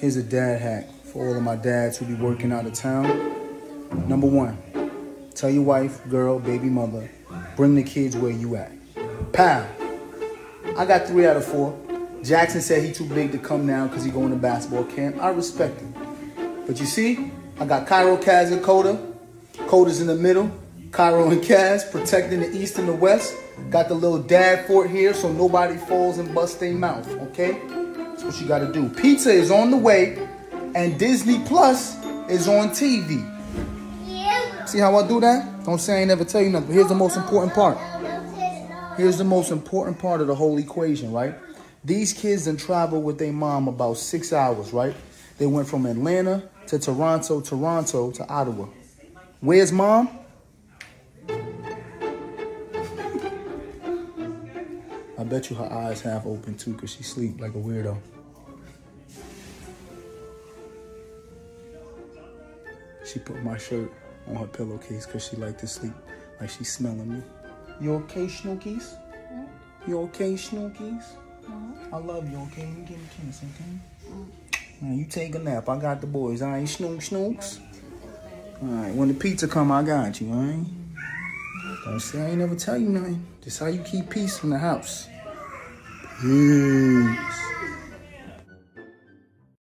Here's a dad hack for all of my dads who be working out of town. Number one, tell your wife, girl, baby mother, bring the kids where you at. Pow. I got three out of four. Jackson said he too big to come now because he going to basketball camp. I respect him. But you see, I got Cairo, Kaz, and Coda. Coda's in the middle. Cairo and Kaz protecting the east and the west. Got the little dad fort here so nobody falls and busts their mouth, okay? That's what you gotta do. Pizza is on the way and Disney Plus is on TV. See how I do that? Don't say I ain't never tell you nothing. Here's the most important part. Here's the most important part of the whole equation, right? These kids done travel with their mom about six hours, right? They went from Atlanta to Toronto, Toronto to Ottawa. Where's mom? I bet you her eyes half open too because she sleep like a weirdo. She put my shirt on her pillowcase because she like to sleep like she's smelling me. You okay, Snookies? Hmm? You okay, Snookies? I love you, okay? You give me a kiss, okay? Hmm. Now you take a nap. I got the boys. I ain't snook snooks. All right, when the pizza come, I got you, all right? Don't say I ain't never tell you nothing. Just how you keep peace in the house. Peace.